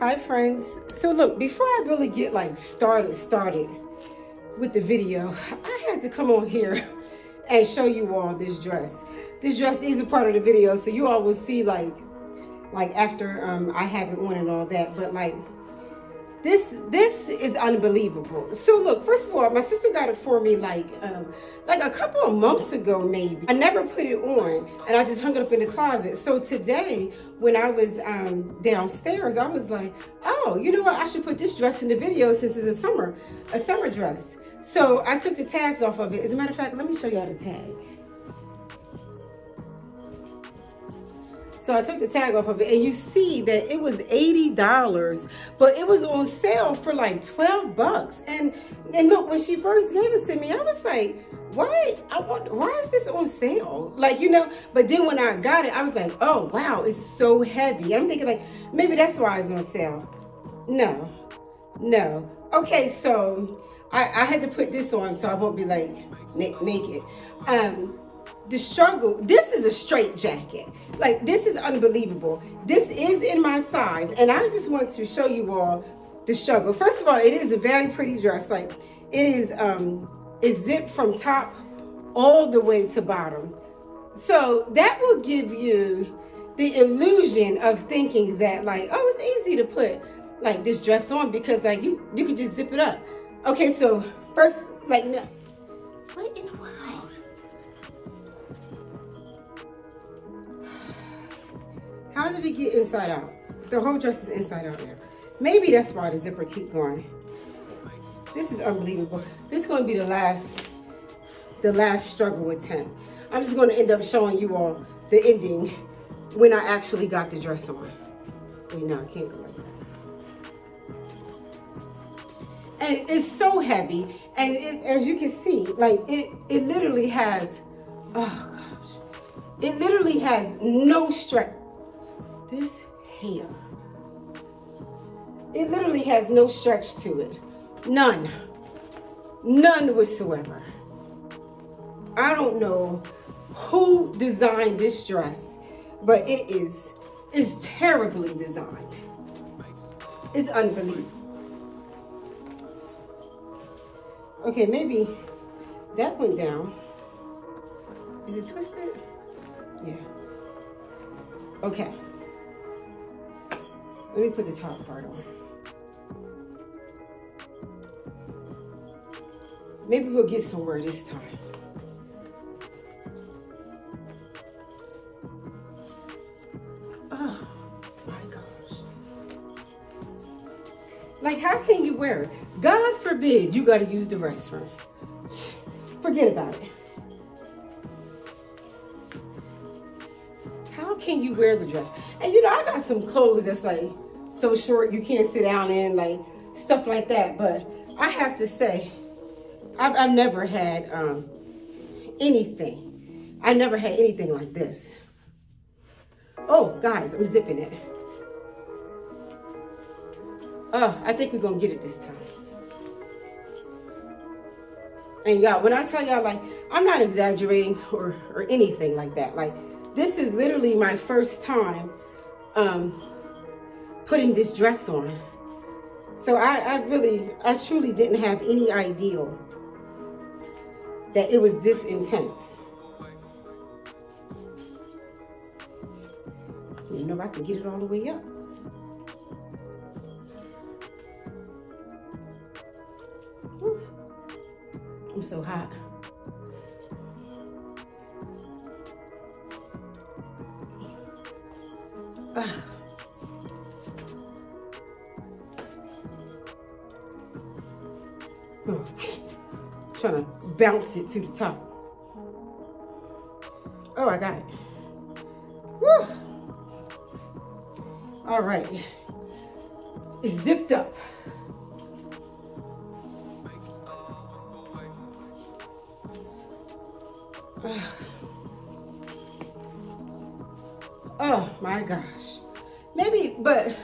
Hi friends. So look, before I really get like started started with the video, I had to come on here and show you all this dress. This dress is a part of the video, so you all will see like like after um I have it on and all that, but like this this is unbelievable. So look first of all my sister got it for me like um like a couple of months ago maybe. I never put it on and i just hung it up in the closet. So today when i was um downstairs i was like oh you know what? I should put this dress in the video since it's a summer a summer dress. So i took the tags off of it. As a matter of fact let me show y'all the tag So I took the tag off of it and you see that it was $80, but it was on sale for like 12 bucks. And and look, when she first gave it to me, I was like, why, I want, why is this on sale? Like, you know, but then when I got it, I was like, oh, wow, it's so heavy. I'm thinking like, maybe that's why it's on sale. No, no. Okay, so I, I had to put this on so I won't be like naked. Um, the struggle, this is a straight jacket. Like, this is unbelievable. This is in my size, and I just want to show you all the struggle. First of all, it is a very pretty dress. Like, it is, um, it's zipped from top all the way to bottom. So that will give you the illusion of thinking that like, oh, it's easy to put like this dress on because like you, you could just zip it up. Okay, so first, like, no, what in the world? How did it get inside out? The whole dress is inside out now. Maybe that's why the zipper keep going. This is unbelievable. This is going to be the last, the last struggle with 10. I'm just going to end up showing you all the ending when I actually got the dress on. Wait, no, I can't go like that. And it's so heavy. And it, as you can see, like it, it literally has, oh gosh, it literally has no stretch this hair, it literally has no stretch to it. None. None whatsoever. I don't know who designed this dress, but it is is terribly designed. It's unbelievable. Okay, maybe that went down. Is it twisted? Yeah. Okay. Let me put the top part on. Maybe we'll get somewhere this time. Oh my gosh. Like how can you wear it? God forbid you got to use the restroom. Forget about it. Can you wear the dress? And you know, I got some clothes that's like so short you can't sit down in, like stuff like that. But I have to say, I've, I've never had um, anything. I never had anything like this. Oh, guys, I'm zipping it. Oh, I think we're going to get it this time. And y'all, when I tell y'all, like, I'm not exaggerating or, or anything like that. Like, this is literally my first time um, putting this dress on. So I, I really, I truly didn't have any idea that it was this intense. You know, I can get it all the way up. I'm so hot. Bounce it to the top. Oh, I got it. Woo. All right. It's zipped up. Ah. Oh my gosh. Maybe, but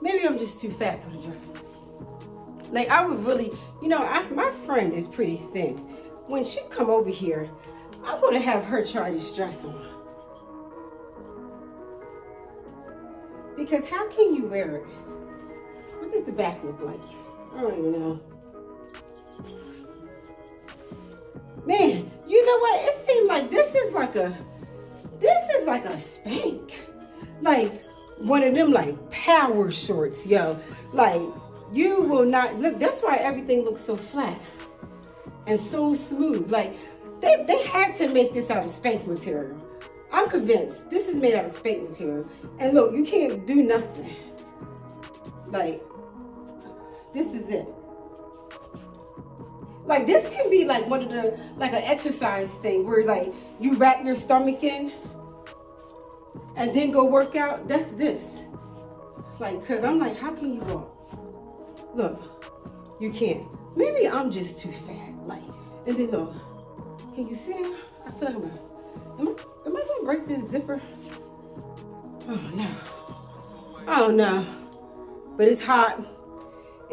maybe I'm just too fat for the dress. Like I would really, you know, I, my friend is pretty thin. When she come over here, I'm gonna have her try this dress on. Because how can you wear it What does the back look like? I don't even know. Man, you know what? It seemed like this is like a, this is like a spank. Like one of them like power shorts, yo. Like you will not, look, that's why everything looks so flat and so smooth. Like they, they had to make this out of spank material. I'm convinced this is made out of spank material. And look, you can't do nothing. Like, this is it. Like this can be like one of the, like an exercise thing where like you wrap your stomach in and then go work out. That's this. Like, cause I'm like, how can you walk? Look, you can't. Maybe I'm just too fat. Like, and then look, can you down? I feel like I'm, am I, am I gonna break this zipper? Oh no. Oh no. But it's hot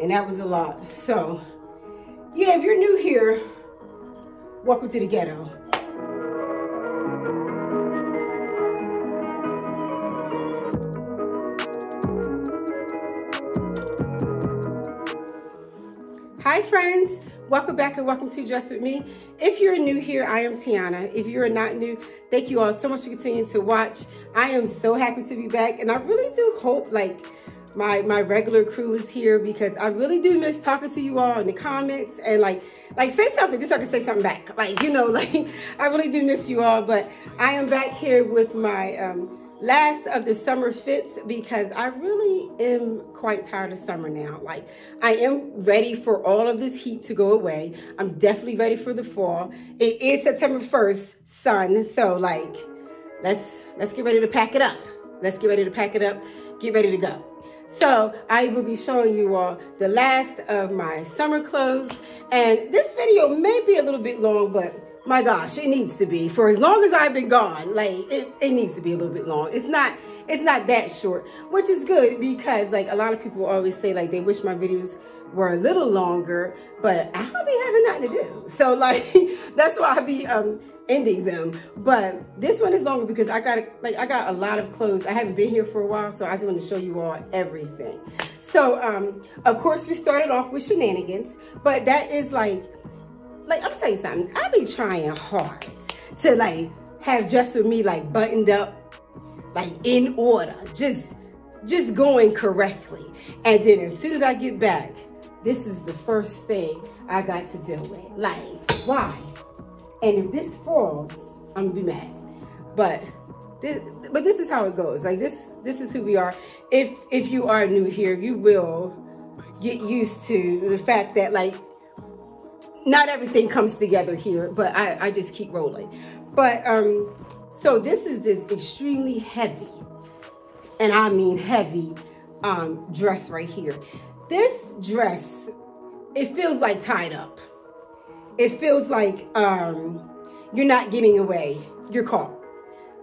and that was a lot. So yeah, if you're new here, welcome to the ghetto. Hi friends, welcome back and welcome to Dress With Me. If you're new here, I am Tiana. If you're not new, thank you all so much for continuing to watch. I am so happy to be back and I really do hope like my my regular crew is here because I really do miss talking to you all in the comments and like like say something just so I can say something back. Like, you know, like I really do miss you all, but I am back here with my um last of the summer fits because I really am quite tired of summer now. Like I am ready for all of this heat to go away. I'm definitely ready for the fall. It is September 1st, sun. So like, let's, let's get ready to pack it up. Let's get ready to pack it up, get ready to go. So I will be showing you all the last of my summer clothes. And this video may be a little bit long, but my gosh, it needs to be for as long as I've been gone. Like it, it needs to be a little bit long. It's not, it's not that short, which is good because like a lot of people always say like they wish my videos were a little longer, but I don't be having nothing to do. So like, that's why I be um, ending them. But this one is longer because I got like I got a lot of clothes. I haven't been here for a while, so I just want to show you all everything. So um, of course we started off with shenanigans, but that is like like I'm telling you something, I be trying hard to like have just with me like buttoned up, like in order, just just going correctly. And then as soon as I get back, this is the first thing I got to deal with. Like, why? And if this falls, I'm gonna be mad. But this, but this is how it goes. Like this, this is who we are. If if you are new here, you will get used to the fact that like not everything comes together here, but I, I just keep rolling. But um, so this is this extremely heavy, and I mean heavy um, dress right here. This dress, it feels like tied up. It feels like um, you're not getting away. You're caught.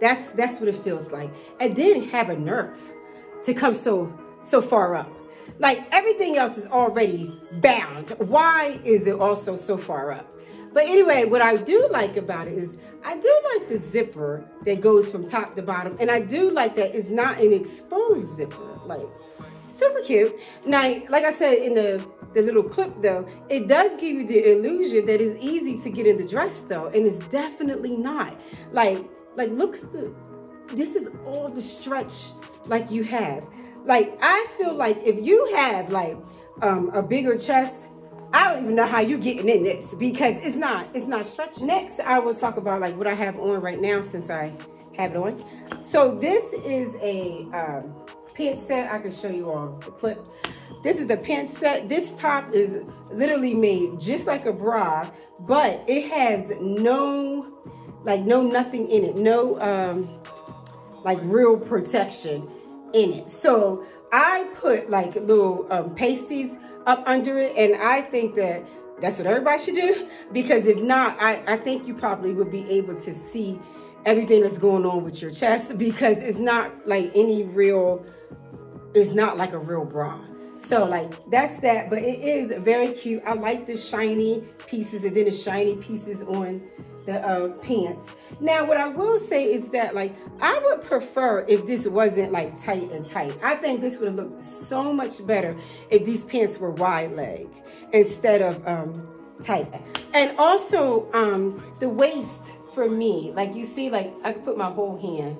That's that's what it feels like. And then have a nerve to come so so far up. Like everything else is already bound. Why is it also so far up? But anyway, what I do like about it is I do like the zipper that goes from top to bottom. And I do like that it's not an exposed zipper. Like super cute. Now, like I said in the, the little clip though, it does give you the illusion that it's easy to get in the dress though. And it's definitely not. Like, like look, this is all the stretch like you have. Like, I feel like if you have like um, a bigger chest, I don't even know how you're getting in this because it's not, it's not stretching. Next, I will talk about like what I have on right now since I have it on. So this is a um, pant set. I can show you all the clip. This is the pant set. This top is literally made just like a bra, but it has no, like no nothing in it. No, um, like real protection in it. So I put like little um, pasties up under it and I think that that's what everybody should do because if not, I, I think you probably would be able to see everything that's going on with your chest because it's not like any real, it's not like a real bra. So like that's that, but it is very cute. I like the shiny pieces and then the shiny pieces on the uh, pants. Now, what I will say is that, like, I would prefer if this wasn't, like, tight and tight. I think this would have looked so much better if these pants were wide leg instead of um, tight. And also, um, the waist for me, like, you see, like, I could put my whole hand.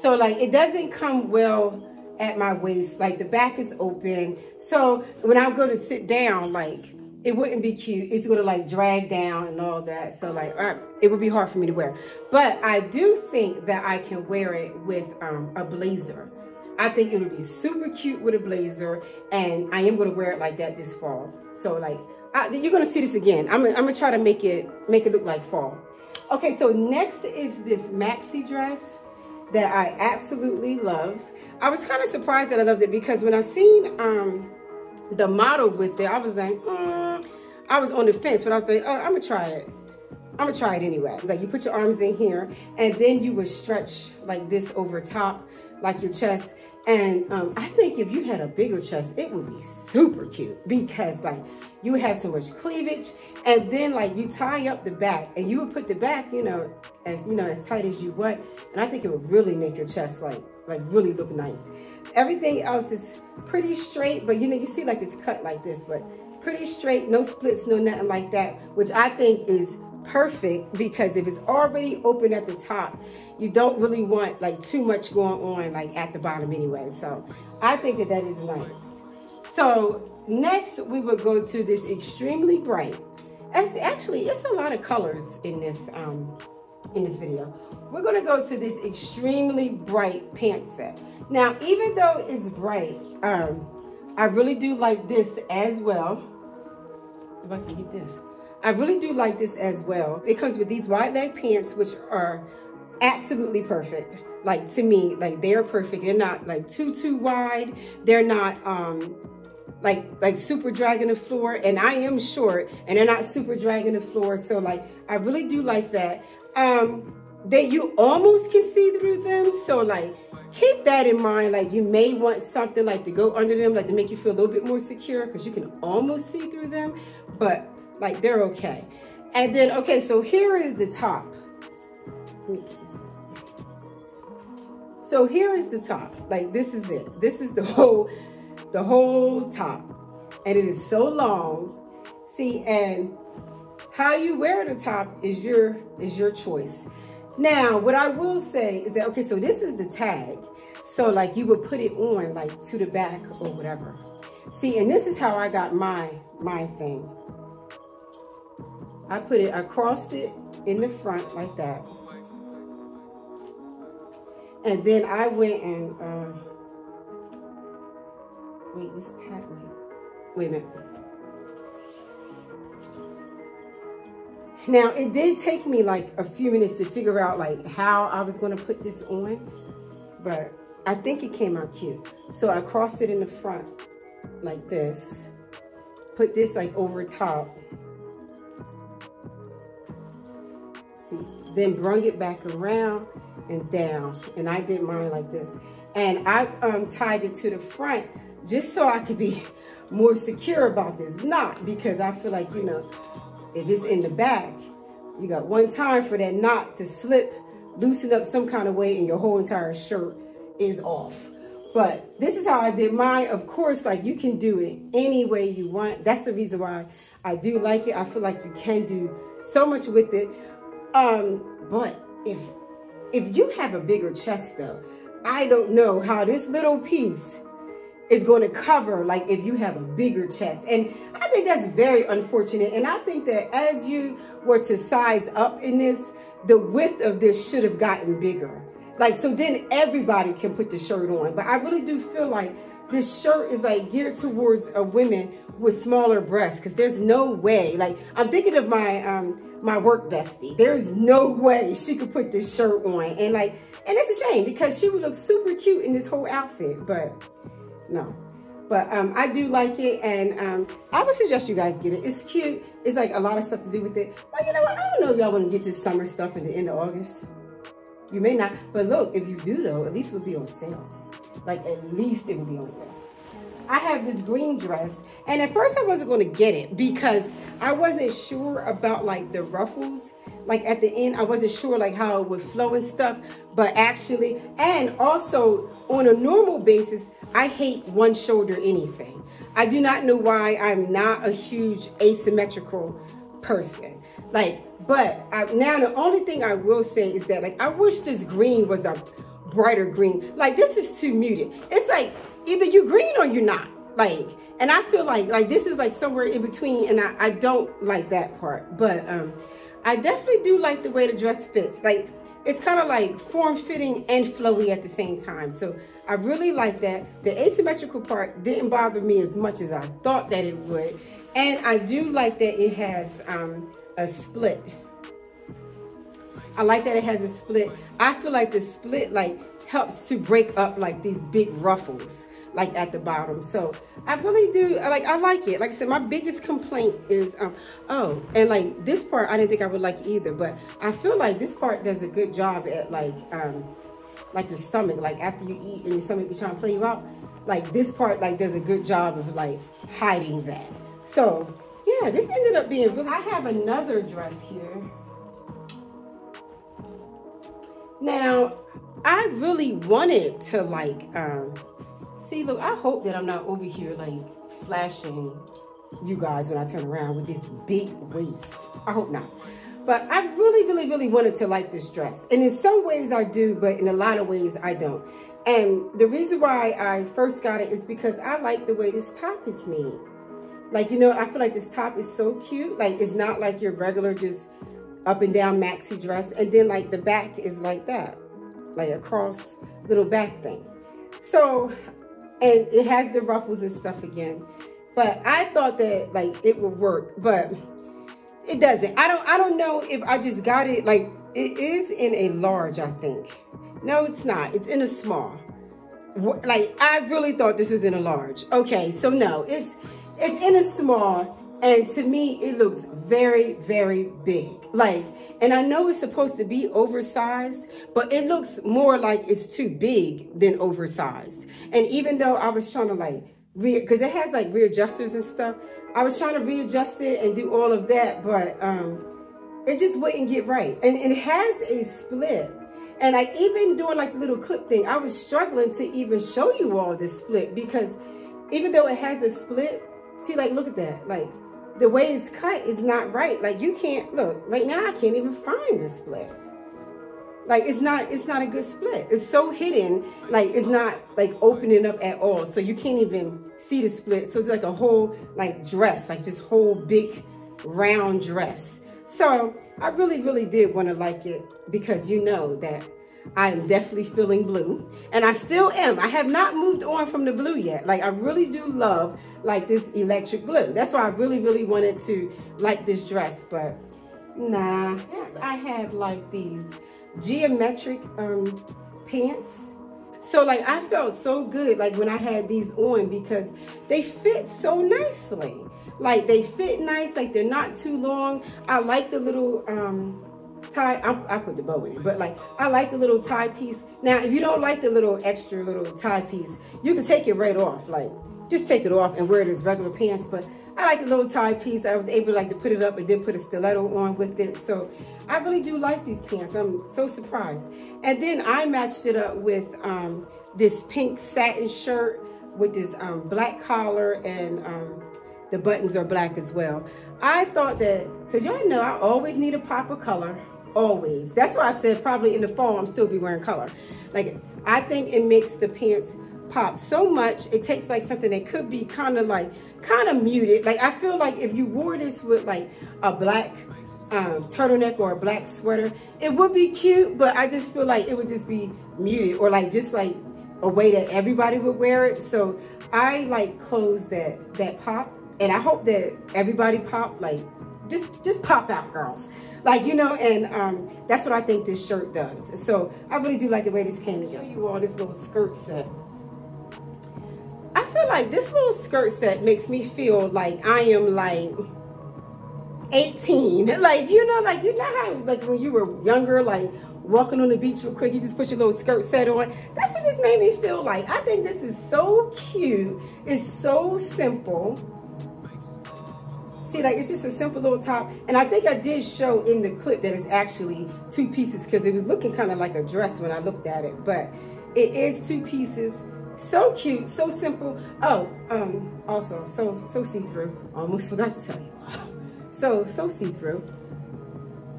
So, like, it doesn't come well at my waist. Like, the back is open. So, when I go to sit down, like, it wouldn't be cute. It's gonna like drag down and all that. So like, uh, it would be hard for me to wear. But I do think that I can wear it with um, a blazer. I think it would be super cute with a blazer and I am gonna wear it like that this fall. So like, I, you're gonna see this again. I'm, I'm gonna try to make it, make it look like fall. Okay, so next is this maxi dress that I absolutely love. I was kind of surprised that I loved it because when I seen um, the model with it, I was like, mm. I was on the fence, but I was like, oh, I'm gonna try it. I'm gonna try it anyway. It's like you put your arms in here and then you would stretch like this over top, like your chest. And um, I think if you had a bigger chest, it would be super cute because like you would have so much cleavage and then like you tie up the back and you would put the back, you know, as you know, as tight as you want. And I think it would really make your chest like, like really look nice. Everything else is pretty straight, but you know, you see like it's cut like this, but pretty straight, no splits, no nothing like that, which I think is perfect because if it's already open at the top, you don't really want like too much going on like at the bottom anyway. So I think that that is nice. So next we will go to this extremely bright. Actually, actually, it's a lot of colors in this um, in this video. We're gonna go to this extremely bright pant set. Now, even though it's bright, um, I really do like this as well. If I can get this. I really do like this as well. It comes with these wide leg pants, which are absolutely perfect. Like to me, like they're perfect. They're not like too, too wide. They're not um, like like super dragging the floor and I am short and they're not super dragging the floor. So like, I really do like that. Um, that you almost can see through them. So like, keep that in mind. Like you may want something like to go under them, like to make you feel a little bit more secure because you can almost see through them, but like they're okay. And then, okay, so here is the top. So here is the top. Like this is it. This is the whole, the whole top. And it is so long. See, and how you wear the top is your is your choice. Now, what I will say is that, okay, so this is the tag. So like you would put it on like to the back or whatever. See, and this is how I got my, my thing. I put it, I crossed it in the front like that. And then I went and, uh, wait, this tag, wait, wait a minute. Now, it did take me like a few minutes to figure out like how I was gonna put this on, but I think it came out cute. So I crossed it in the front like this, put this like over top. See, then brung it back around and down. And I did mine like this. And I um, tied it to the front just so I could be more secure about this knot because I feel like, you know, if it's in the back, you got one time for that knot to slip, loosen up some kind of way and your whole entire shirt is off. But this is how I did mine. Of course, like you can do it any way you want. That's the reason why I do like it. I feel like you can do so much with it. Um, but if if you have a bigger chest though, I don't know how this little piece is going to cover like if you have a bigger chest. And I think that's very unfortunate. And I think that as you were to size up in this, the width of this should have gotten bigger. Like, so then everybody can put the shirt on. But I really do feel like this shirt is like geared towards a women with smaller breasts because there's no way like i'm thinking of my um my work bestie there's no way she could put this shirt on and like and it's a shame because she would look super cute in this whole outfit but no. But um, I do like it, and um, I would suggest you guys get it. It's cute. It's like a lot of stuff to do with it. But you know what? I don't know if y'all want to get this summer stuff in the end of August. You may not. But look, if you do, though, at least it would be on sale. Like, at least it would be on sale. I have this green dress. And at first I wasn't going to get it because I wasn't sure about like the ruffles. Like at the end, I wasn't sure like how it would flow and stuff. But actually, and also on a normal basis, I hate one shoulder anything. I do not know why I'm not a huge asymmetrical person. Like, but I, now the only thing I will say is that like, I wish this green was a brighter green. Like this is too muted. It's like either you're green or you're not. Like, and I feel like like this is like somewhere in between and I, I don't like that part. But um I definitely do like the way the dress fits. Like it's kind of like form-fitting and flowy at the same time. So I really like that. The asymmetrical part didn't bother me as much as I thought that it would. And I do like that it has um, a split. I like that it has a split. I feel like the split like helps to break up like these big ruffles like at the bottom. So I really do, like, I like it. Like I said, my biggest complaint is, um, oh, and like this part, I didn't think I would like either, but I feel like this part does a good job at like, um, like your stomach, like after you eat and your stomach be trying to play you out, like this part like does a good job of like hiding that. So yeah, this ended up being really, I have another dress here. Now, I really wanted to like, um, see, look, I hope that I'm not over here like flashing you guys when I turn around with this big waist. I hope not. But I really, really, really wanted to like this dress. And in some ways I do, but in a lot of ways I don't. And the reason why I first got it is because I like the way this top is made. Like, you know, I feel like this top is so cute. Like, it's not like your regular just up and down maxi dress. And then like the back is like that, like a cross little back thing. So, and it has the ruffles and stuff again. But I thought that like it would work, but it doesn't. I don't, I don't know if I just got it. Like it is in a large, I think. No, it's not. It's in a small. Like I really thought this was in a large. Okay, so no, it's, it's in a small and to me, it looks very, very big. Like, and I know it's supposed to be oversized, but it looks more like it's too big than oversized. And even though I was trying to like, because it has like readjusters and stuff, I was trying to readjust it and do all of that, but um, it just wouldn't get right. And, it has a split. And like even doing like little clip thing, I was struggling to even show you all this split because even though it has a split, see like, look at that. Like the way it's cut is not right. Like you can't, look, right now I can't even find the split. Like it's not, it's not a good split. It's so hidden, like it's not like opening up at all. So you can't even see the split. So it's like a whole like dress, like this whole big round dress. So I really, really did want to like it because you know that I am definitely feeling blue and I still am. I have not moved on from the blue yet. Like I really do love like this electric blue. That's why I really, really wanted to like this dress, but nah. Yes, I have like these geometric um, pants. So like I felt so good like when I had these on because they fit so nicely. Like they fit nice, like they're not too long. I like the little um, tie, I'm, i put the bow in it, but like, I like the little tie piece. Now, if you don't like the little extra little tie piece, you can take it right off. Like, just take it off and wear it as regular pants. But I like the little tie piece. I was able like to put it up and then put a stiletto on with it. So I really do like these pants. I'm so surprised. And then I matched it up with um, this pink satin shirt with this um, black collar and um, the buttons are black as well. I thought that, because y'all know I always need a pop of color always. That's why I said probably in the fall I'm still be wearing color. Like I think it makes the pants pop so much. It takes like something that could be kind of like kind of muted. Like I feel like if you wore this with like a black um, turtleneck or a black sweater, it would be cute, but I just feel like it would just be muted or like just like a way that everybody would wear it. So I like clothes that that pop and I hope that everybody pop like just just pop out girls like, you know, and um, that's what I think this shirt does. So I really do like the way this came show you all this little skirt set. I feel like this little skirt set makes me feel like I am like 18. Like, you know, like, you know how, like, when you were younger, like, walking on the beach real quick. You just put your little skirt set on. That's what this made me feel like. I think this is so cute. It's so simple. See, like it's just a simple little top. And I think I did show in the clip that it's actually two pieces because it was looking kind of like a dress when I looked at it. But it is two pieces. So cute, so simple. Oh, um, also, so, so see-through. Almost forgot to tell you. So, so see-through.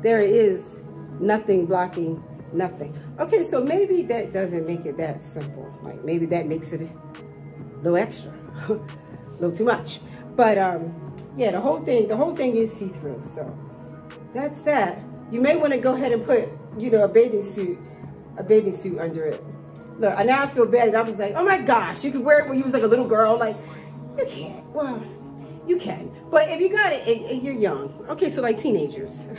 There is nothing blocking nothing. Okay, so maybe that doesn't make it that simple. Like maybe that makes it a little extra, a little too much. But um, yeah, the whole thing, the whole thing is see-through. So that's that. You may want to go ahead and put, you know, a bathing suit, a bathing suit under it. Look, now I feel bad. I was like, oh my gosh, you could wear it when you was like a little girl. Like, you can't. Well, you can. But if you got it, and you're young. Okay, so like teenagers.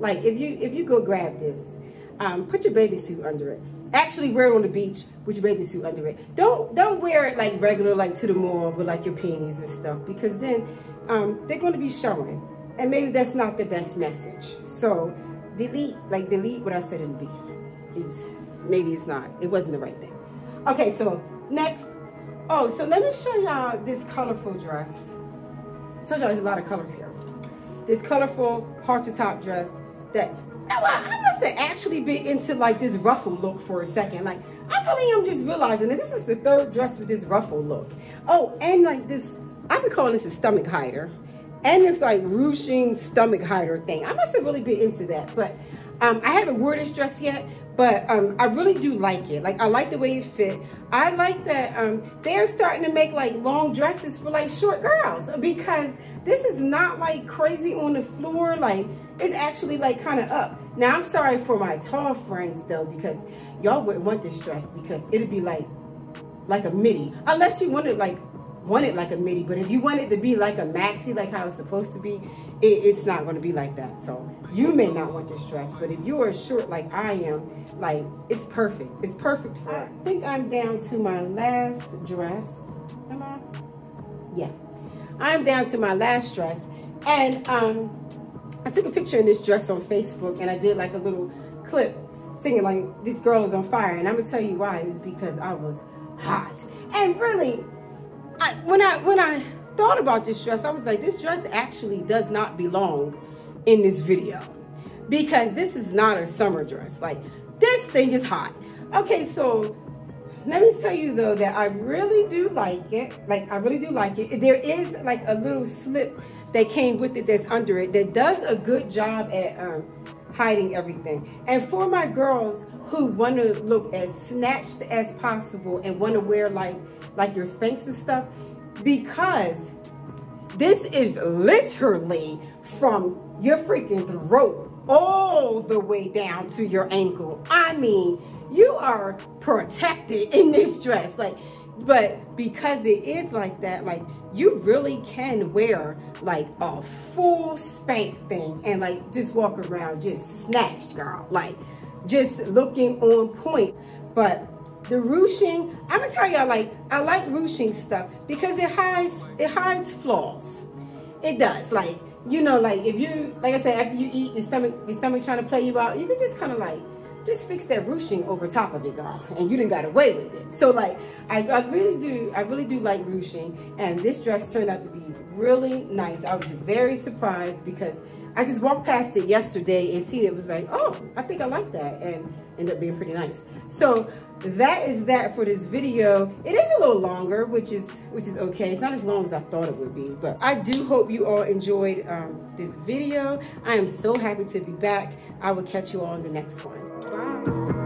Like if you if you go grab this, um, put your bathing suit under it. Actually wear it on the beach with your bathing suit under it. Don't don't wear it like regular like to the mall with like your panties and stuff because then um, they're going to be showing. And maybe that's not the best message. So delete, like delete what I said in the beginning. Is maybe it's not. It wasn't the right thing. Okay, so next. Oh, so let me show y'all this colorful dress. I told y'all there's a lot of colors here. This colorful halter top dress that I must have actually been into like this ruffle look for a second. Like I really am just realizing that this is the third dress with this ruffle look. Oh, and like this, I've been calling this a stomach hider. And this like ruching stomach hider thing. I must have really been into that. But um, I haven't worn this dress yet, but um, I really do like it. Like I like the way it fit. I like that um, they're starting to make like long dresses for like short girls because this is not like crazy on the floor. Like it's actually like kind of up. Now I'm sorry for my tall friends though because y'all wouldn't want this dress because it'd be like like a midi. Unless you wanted like want it like a midi but if you want it to be like a maxi like how it's supposed to be it, it's not going to be like that. So you may not want this dress but if you are short like i am like it's perfect. It's perfect for i think i'm down to my last dress. Am i? Yeah. I'm down to my last dress. And um i took a picture in this dress on facebook and i did like a little clip singing like this girl is on fire and i'm gonna tell you why it's because i was hot and really I, when I when I thought about this dress, I was like, this dress actually does not belong in this video because this is not a summer dress. Like this thing is hot. Okay, so let me tell you though that I really do like it. Like I really do like it. There is like a little slip that came with it that's under it that does a good job at um, hiding everything. And for my girls who want to look as snatched as possible and want to wear like like your Spanx and stuff, because this is literally from your freaking throat all the way down to your ankle. I mean, you are protected in this dress. Like, but because it is like that, like you really can wear like a full spank thing and like just walk around just snatched, girl. Like just looking on point. But the ruching, I'm gonna tell y'all like I like ruching stuff because it hides it hides flaws. It does. Like, you know, like if you like I said, after you eat your stomach your stomach trying to play you out, you can just kind of like just fix that ruching over top of it, girl, and you didn't got away with it. So like, I, I really do, I really do like ruching, and this dress turned out to be really nice. I was very surprised because I just walked past it yesterday and see it was like, oh, I think I like that, and ended up being pretty nice. So that is that for this video. It is a little longer, which is which is okay. It's not as long as I thought it would be, but I do hope you all enjoyed um, this video. I am so happy to be back. I will catch you all in the next one. Tchau.